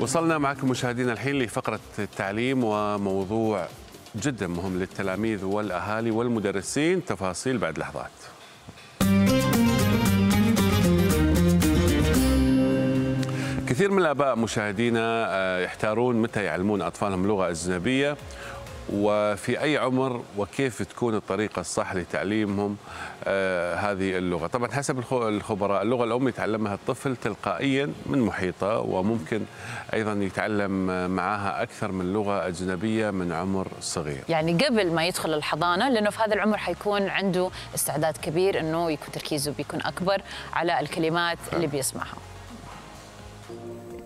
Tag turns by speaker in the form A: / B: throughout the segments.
A: وصلنا معكم مشاهدينا الحين لفقرة التعليم وموضوع جدا مهم للتلاميذ والأهالي والمدرسين. تفاصيل بعد لحظات. كثير من الآباء مشاهدينا آه، يحتارون متى يعلمون أطفالهم لغة أجنبية. وفي أي عمر وكيف تكون الطريقة الصح لتعليمهم آه هذه اللغة. طبعا حسب الخ- الخبراء اللغة الأم يتعلمها الطفل تلقائيا من محيطه وممكن أيضا يتعلم معها أكثر من لغة أجنبية من عمر صغير.
B: يعني قبل ما يدخل الحضانة لأنه في هذا العمر حيكون عنده استعداد كبير إنه يكون تركيزه بيكون أكبر على الكلمات اللي بيسمعها.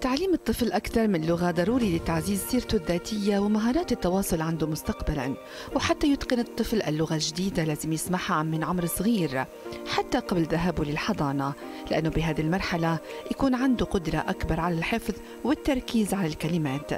C: تعليم الطفل أكثر من لغة ضروري لتعزيز سيرته الذاتية ومهارات التواصل عنده مستقبلا. وحتى يتقن الطفل اللغة الجديدة لازم يسمعها من عمر صغير حتى قبل ذهابه للحضانة لأنه بهذه المرحلة يكون عنده قدرة أكبر على الحفظ والتركيز على الكلمات.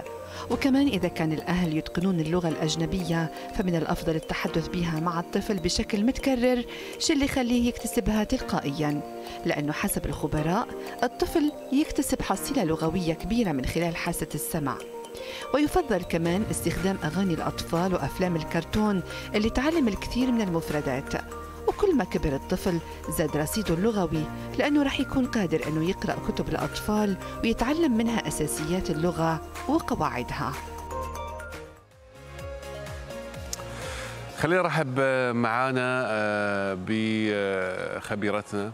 C: وكمان إذا كان الأهل يتقنون اللغة الأجنبية فمن الأفضل التحدث بها مع الطفل بشكل متكرر شي اللي يخليه يكتسبها تلقائيا. لأنه حسب الخبراء الطفل يكتسب حصيلة لغوية كبيرة من خلال حاسة السمع. ويفضل كمان استخدام أغاني الأطفال وأفلام الكرتون اللي تعلم الكثير من المفردات. وكل ما كبر الطفل زاد رصيده اللغوي لأنه رح يكون قادر أنه يقرأ كتب الأطفال ويتعلم منها أساسيات اللغة وقواعدها.
A: خلينا نرحب معانا آه، بخبيرتنا آه،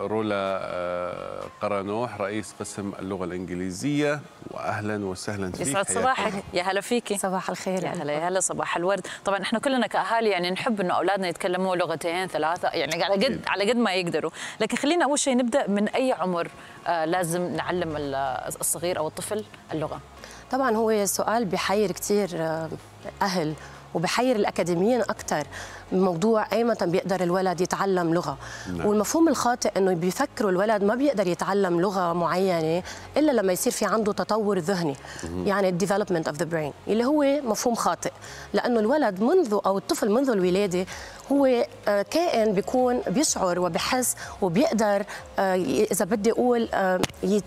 A: رولا آه، قرنوح رئيس قسم اللغة الإنجليزية وأهلا وسهلا فيك.
B: يسعد صباحك. يا هلا فيكي
D: صباح الخير
B: يا هلا يا هلا صباح الورد. طبعا إحنا كلنا كأهالي يعني نحب إنه أولادنا يتكلموا لغتين ثلاثة يعني على قد على قد ما يقدروا. لكن خلينا أول شيء نبدأ من أي عمر آه لازم نعلم ال- الصغير أو الطفل اللغة؟
D: طبعا هو سؤال بحير كثير أهل وبحير الأكاديميين أكثر موضوع ايمتى بيقدر الولد يتعلم لغة
A: نعم.
D: والمفهوم الخاطئ إنه بيفكروا الولد ما بيقدر يتعلم لغة معينة إلا لما يصير في عنده تطور ذهني يعني ال development of the brain اللي هو مفهوم خاطئ لأنه الولد منذ أو الطفل منذ الولادة هو آه، كائن بيكون بيشعر وبحس وبيقدر آه، إذا بدي أقول آه، يت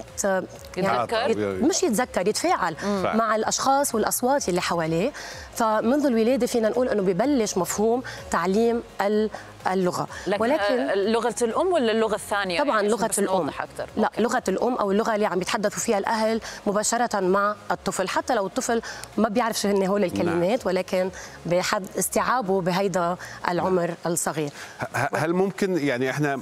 B: يتذكر؟
D: يت- مش يتذكر يتفاعل. مع الأشخاص والأصوات اللي حواليه فمنذ الولادة فينا نقول إنه ببلش مفهوم تعليم ال- اللغة.
B: لكن
D: ولكن
B: آه لغة الأم ولا اللغة الثانية؟
D: طبعا
B: يعني
D: لغة
B: بس الأم. أكثر
D: لا لغة الأم أو اللغة اللي عم يتحدثوا فيها الأهل مباشرة مع الطفل. حتى لو الطفل ما بيعرف شو هن هول الكلمات ولكن بحد استيعابه بهيدا العمر الصغير.
A: ه- هل ممكن يعني إحنا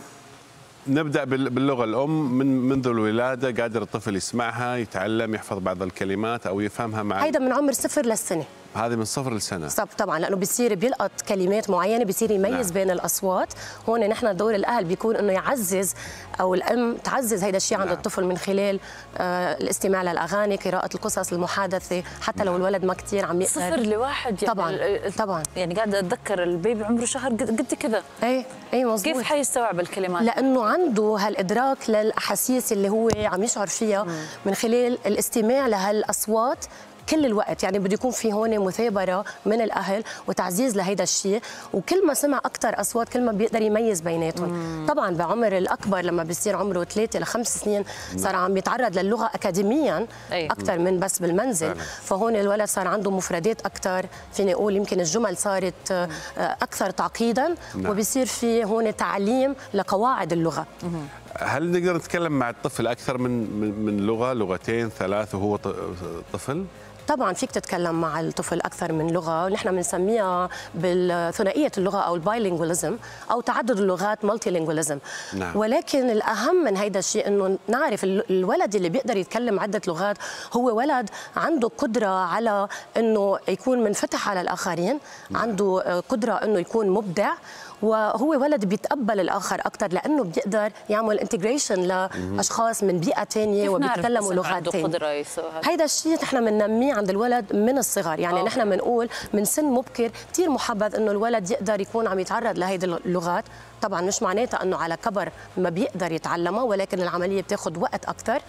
A: نبدأ بال- باللغة الأم من منذ الولادة قادر الطفل يسمعها يتعلم يحفظ بعض الكلمات أو يفهمها مع
D: هيدا من عمر صفر للسنة.
A: هذه من صفر لسنة.
D: طب طبعا لأنه بيصير بيلقط كلمات معينة بيصير يميز
A: نعم.
D: نعم. بين الأصوات. هون نحن دور الأهل بيكون إنه يعزز أو الأم تعزز هيدا الشيء عند
A: نعم.
D: الطفل من خلال آه الاستماع للأغاني قراءة القصص المحادثة. حتى لو الولد ما كثير عم يقدر
B: صفر لواحد يعني
D: طبعاً، طبعاً.
B: يعني قاعدة أتذكر البيبي عمره شهر قد قد كذا
D: اي اي مزبوط
B: كيف حيستوعب الكلمات؟
D: لأنه عنده هالإدراك للأحاسيس اللي هو عم يشعر فيها من خلال الاستماع لهالأصوات. كل الوقت يعني بده يكون في هون مثابرة من الأهل وتعزيز لهيدا الشيء وكل ما سمع أكثر أصوات كل ما بيقدر يميز بيناتهم طبعا بعمر الأكبر لما بيصير عمره ثلاثة لخمس سنين صار عم يتعرض للغة اكاديميا. أكثر من بس بالمنزل. فهون الولد صار عنده مفردات أكثر فيني أقول يمكن الجمل صارت آه، أكثر تعقيدا
A: نعم.
D: وبصير في هون تعليم لقواعد اللغة
A: هل نقدر نتكلم مع الطفل أكثر من من, من لغة لغتين ثلاث وهو ط- طفل
D: طبعا فيك تتكلم مع الطفل أكثر من لغة ونحن بنسميها بالثنائية اللغة أو البايلينغواليزم أو تعدد اللغات مالتي
A: نعم.
D: ولكن الأهم من هيدا الشيء إنه نعرف ال- الولد اللي بيقدر يتكلم عدة لغات هو ولد عنده قدرة على إنه يكون منفتح على الآخرين عنده آه، قدرة إنه يكون مبدع وهو ولد بيتقبل الآخر أكثر لأنه بيقدر يعمل انتجريشن لأشخاص من
B: بيئة ثانية
D: وبيتكلموا لغات
B: ثانية
D: هيدا الشيء نحن بننميه عند الولد من الصغر. يعني
B: آه.
D: نحن بنقول من سن مبكر كثير محبذ إنه الولد يقدر يكون عم يتعرض لهيدي اللغات. طبعا مش معناتها إنه على كبر ما بيقدر يتعلمها ولكن العملية بتاخذ وقت أكثر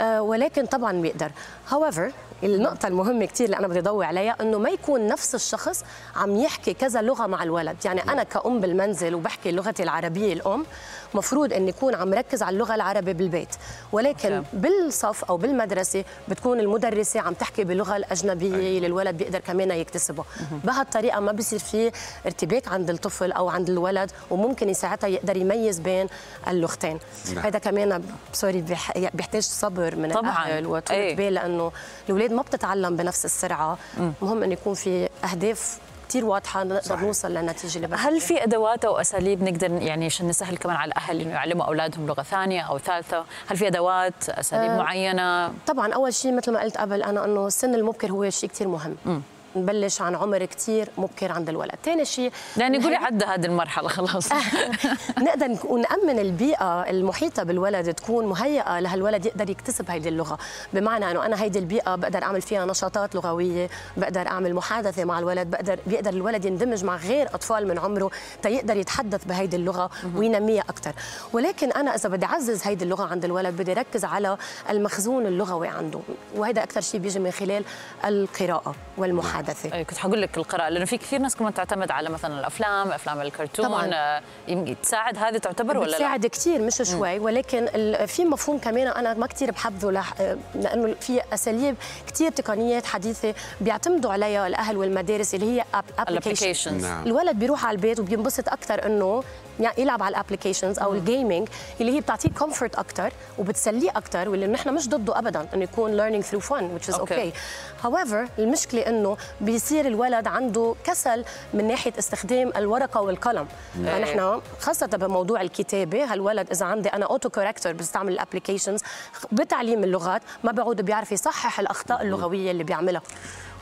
D: آه ولكن طبعا بيقدر. However النقطة المهمة كثير اللي أنا بدي أضوي عليها إنه ما يكون نفس الشخص عم يحكي كذا لغة مع الولد، يعني أنا كأم بالمنزل وبحكي لغتي العربية الأم مفروض إني أكون عم ركز على اللغة العربية بالبيت، ولكن بالصف أو بالمدرسة بتكون المدرسة عم تحكي باللغة الأجنبية اللي الولد بيقدر كمان يكتسبها، بهالطريقة ما بصير في ارتباك عند الطفل أو عند الولد وممكن ساعتها يقدر يميز بين اللغتين،
A: نعم.
D: هذا كمان سوري بيح- بيحتاج صبر من
B: طبعاً.
D: الأهل وطولة
B: إيه.
D: بال لأنه الأولاد ما بتتعلم بنفس السرعة. مهم إنه يكون في أهداف كثير واضحة نقدر
A: صحيح.
D: نوصل للنتيجة اللي بدنا
B: هل في أدوات أو أساليب نقدر يعني عشان نسهل كمان على الأهل إنه يعلموا أولادهم لغة ثانية أو ثالثة، هل في أدوات أساليب معينة؟
D: طبعا أول شيء مثل ما قلت قبل أنا إنه السن المبكر هو شيء كثير مهم. نبلش عن عمر كثير مبكر عند الولد. ثاني شيء
B: يعني قولي عدى هذه المرحلة خلاص.
D: نقدر نأمن البيئة المحيطة بالولد تكون مهيئة لهالولد يقدر يكتسب هيدي اللغة. بمعنى أنه أنا هيدي البيئة بقدر أعمل فيها نشاطات لغوية بقدر أعمل محادثة مع الولد بقدر بيقدر الولد يندمج مع غير أطفال من عمره تيقدر يتحدث بهيدي اللغة وينميها أكثر ولكن أنا إذا بدي أعزز هيدي اللغة عند الولد بدي ركز على المخزون اللغوي عنده. وهذا أكثر شيء بيجي من خلال القراءة والمحادثة.
B: أي كنت حقول لك القراءة لأنه في كثير ناس كمان تعتمد على مثلا الأفلام أفلام الكرتون
D: طبعاً.
B: آه، تساعد هذه تعتبر ولا لا؟
D: بتساعد كثير مش شوي ولكن ال- في مفهوم كمان أنا ما كثير بحبذه لح... لأنه في أساليب كثير تقنيات حديثة بيعتمدوا عليها الأهل والمدارس اللي هي ابلكيشن
A: نعم.
D: الولد بيروح على البيت وبينبسط أكثر إنه يلعب على ال applications أو ال gaming اللي هي بتعطيه comfort أكثر وبتسليه أكثر واللي نحن مش ضده ابدا إنه يكون learning through fun which is okay. However المشكلة إنه بيصير الولد عنده كسل من ناحية استخدام الورقة والقلم. فنحن خاصة بموضوع الكتابة هالولد إذا عندي أنا auto corrector بستعمل ال applications بتعليم اللغات ما بيعود بيعرف يصحح الأخطاء اللغوية اللي بيعملها.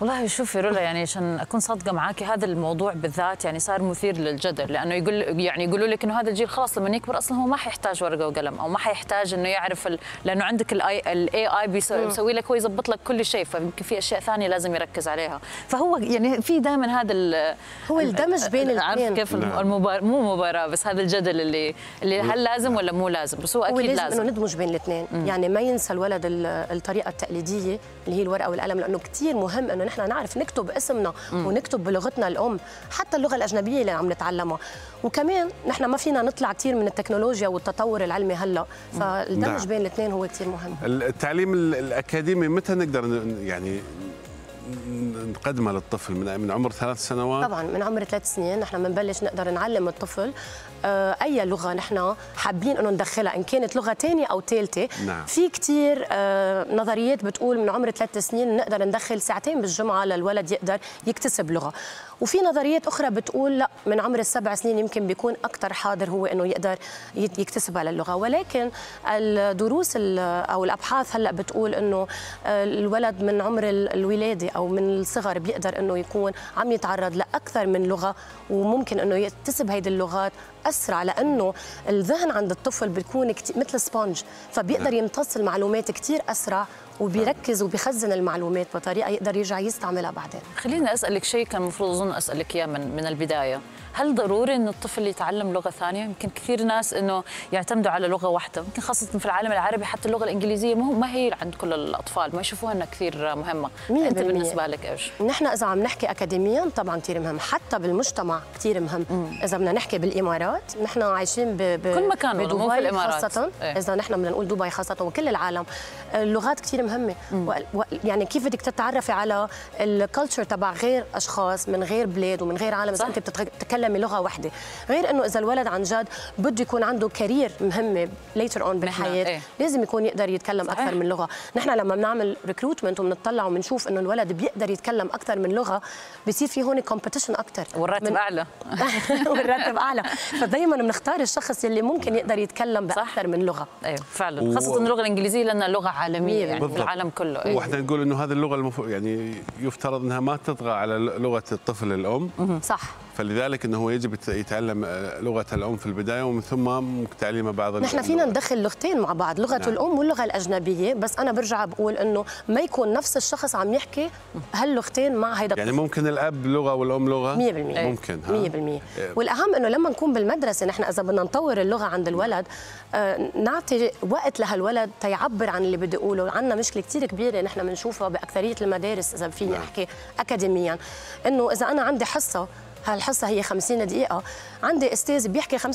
B: والله شوفي رولا يعني عشان أكون صادقة معاكي هذا الموضوع بالذات يعني صار مثير للجدل لأنه يقول يعني يقولوا لك إنه هذا الجيل خلاص لما يكبر أصلا هو ما حيحتاج ورقة وقلم أو ما حيحتاج إنه يعرف ال... لأنه عندك ال AI ال AI بيسوي لك هو يظبط لك كل شيء فيمكن في أشياء ثانية لازم يركز عليها. فهو يعني في دائما هذا ال...
D: هو الدمج بين
B: عارف
D: الاثنين.
B: كيف
A: نعم.
B: المباراة مو مباراة بس هذا الجدل اللي اللي هل لازم ولا مو لازم؟ بس هو
D: هو
B: أكيد
D: لازم,
B: لازم,
D: إنه ندمج بين الاثنين. يعني ما ينسى الولد ال- الطريقة التقليدية اللي هي الورقة والقلم لأنه كثير مهم إنه نحن نعرف نكتب اسمنا ونكتب بلغتنا الأم حتى اللغة الأجنبية اللي عم نتعلمها. وكمان نحن ما فينا نطلع كثير من التكنولوجيا والتطور العلمي هلأ. فالدمج
A: نعم.
D: بين الاثنين هو كثير مهم.
A: التعليم ال- الأكاديمي متى نقدر ن- يعني ن- نقدمه للطفل من من عمر ثلاث سنوات.
D: طبعا من عمر ثلاث سنين نحن بنبلش نقدر نعلم الطفل آه، أي لغة نحن حابين إنه ندخلها إن كانت لغة ثانية أو ثالثه
A: نعم.
D: في كثير نظريات بتقول من عمر ثلاث سنين نقدر ندخل ساعتين بالجمعة للولد يقدر يكتسب لغة. وفي نظريات أخرى بتقول لا من عمر السبع سنين يمكن بيكون أكثر حاضر هو إنه يقدر يكتسبها للغة. ولكن الدروس ال- أو الأبحاث هلأ بتقول إنه آه، الولد من عمر ال- الولادة أو من الصغر بيقدر إنه يكون عم يتعرض لأكثر من لغة وممكن إنه يكتسب هيدي اللغات أسرع لأنه الذهن عند الطفل بيكون مثل sponge فبيقدر يمتص المعلومات كثير أسرع وبيركز وبيخزن المعلومات بطريقة يقدر يرجع يستعملها بعدين.
B: خليني أسألك شيء كان المفروض أظن أسألك إياه من من البداية. هل ضروري انه الطفل يتعلم لغة ثانية؟ يمكن كثير ناس إنه يعتمدوا على لغة واحدة. يمكن خاصة في العالم العربي حتى اللغة الإنجليزية ما هي عند كل الأطفال. ما يشوفوها إنها كثير
D: مهمة.
B: أنت
D: بالمية.
B: بالنسبة لك إيش؟
D: نحن إذا عم نحكي اكاديميا طبعا كثير مهم. حتى بالمجتمع كثير مهم. إذا بدنا نحكي بالإمارات نحن عايشين ب... ب...
B: كل مكان مو في
D: بدبي
B: الإمارات.
D: خاصة.
B: إيه.
D: إذا نحن بدنا نقول دبي خاصة وكل العالم. اللغات كثير مهمة. و... و... يعني كيف بدك تتعرفي على ال culture تبع غير أشخاص من غير بلاد ومن غير عالم. إذا أنت بتتكلمي لغه واحدة. غير إنه إذا الولد عن جد بده يكون عنده career مهمه later on بالحياة
B: إيه.
D: لازم يكون يقدر يتكلم
B: صحيح.
D: أكثر من لغة. نحن لما بنعمل recruitment وبنطلع وبنشوف إنه الولد بيقدر يتكلم أكثر من لغة بصير في هون competition أكثر.
B: والراتب أعلى.
D: والراتب أعلى. فدائما بنختار الشخص اللي ممكن يقدر يتكلم بأكثر من لغة.
B: أيوه فعلا.
A: و-
B: خاصة اللغة الإنجليزية لأنها لغة عالمية يعني
A: بالضبط.
B: العالم كله. إيه.
A: وإحنا نقول إنه هذه اللغة المفروض يعني يفترض إنها ما تطغى على لغة الطفل الأم.
D: صح.
A: فلذلك إنه هو يجب يت- يتعلم آه، لغة الأم في البداية ومن ثم ممكن تعليم بعض
D: نحن فينا. ندخل لغتين مع بعض لغة
A: نعم.
D: الأم واللغة الأجنبية بس أنا برجع بقول إنه ما يكون نفس الشخص عم يحكي هاللغتين مع هيدا
A: يعني. ممكن الأب لغة والأم لغة
D: 100%
A: ممكن ها؟
D: 100%
A: إيه.
D: والأهم إنه لما نكون بالمدرسة نحن إذا بدنا نطور اللغة عند الولد آه، نعطي وقت لهالولد تيعبر عن اللي بده يقوله عندنا مشكلة كثير كبيرة نحن بنشوفها بأكثرية المدارس إذا فيني
A: نعم.
D: أحكي اكاديميا إنه إذا أنا عندي حصة هالحصة هي 50 دقيقة. عندي أستاذ بيحكي 75%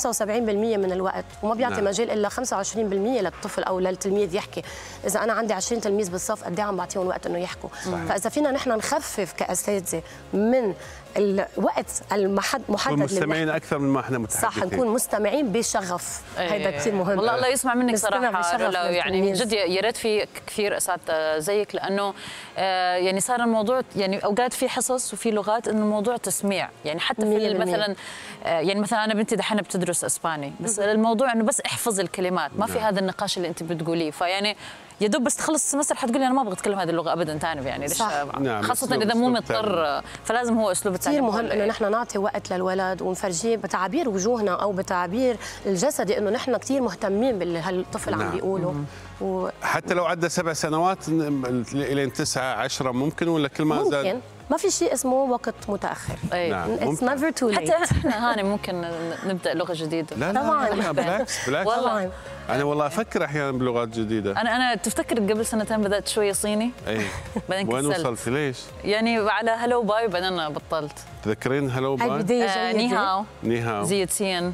D: من الوقت وما بيعطي
A: نعم.
D: مجال إلا 25% للطفل أو للتلميذ يحكي. إذا أنا عندي 20 تلميذ بالصف قد إيه عم بعطيهم وقت إنه يحكوا؟
A: صحيح.
D: فإذا فينا نحن نخفف كأساتذة من الوقت المحد محدد
A: والمستمعين أكثر من ما إحنا متحدثين.
D: صح نكون مستمعين بشغف. هيدا كثير مهم.
B: والله الله يسمع منك صراحة
D: بشغف
B: لولا يعني من. جد يا ريت في كثير أساتذة زيك لأنه آه، يعني صار الموضوع يعني أوقات في حصص وفي لغات إنه الموضوع تسميع. يعني حتى في. مثلا آه، يعني مثلا أنا بنتي دحين بتدرس إسباني بس الموضوع إنه بس احفظ الكلمات ما في هذا النقاش اللي أنت بتقوليه. فيعني يا دوب بس تخلص السمستر حتقولي أنا ما أبغى أتكلم هذه اللغة ابدا ثاني يعني ليش
D: صح.
A: نعم، خاصة
B: إذا مو مضطر فلازم هو أسلوب
D: كثير مهم إنه نحن نعطي وقت للولد ونفرجيه بتعابير وجوهنا أو بتعابير الجسدي انه نحن كثير مهتمين باللي هالطفل
A: نعم.
D: عم بيقوله و...
A: حتى لو عدى سبع سنوات ن- إلين تسعة عشرة ممكن ولا كل ما زاد؟
D: ممكن. ما في شيء اسمه وقت متأخر
B: أي.
A: نعم.
D: It's
A: ممكن.
D: never too late
B: حتى إحنا هاني ممكن نبدأ لغة جديدة
A: لا لا,
D: طبعاً.
A: لا بالعكس بالعكس
B: والله.
A: أنا والله أفكر أحيانا بلغات جديدة
B: أنا أنا تفتكر قبل سنتين بدأت شوية صيني
A: اي
B: بعدين
A: وين وصلت ليش؟
B: يعني على هلو باي بعدين بطلت
A: تذكرين هلو
D: هاي
A: باي؟
D: بدايه
B: آه
D: جيده
B: نيهاو
A: نيهاو
B: زيت سين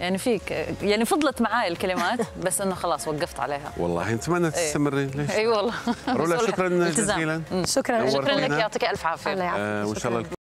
B: يعني فيك يعني فضلت معاي الكلمات بس إنه خلاص وقفت عليها.
A: والله نتمنى تستمرين ليش؟
B: إي والله.
A: رولا شكرا. جزيلا.
D: شكرا.
B: شكرا لك. يعطيك ألف عافية.
D: الله يعافيك.
A: آه وإن شاء. الله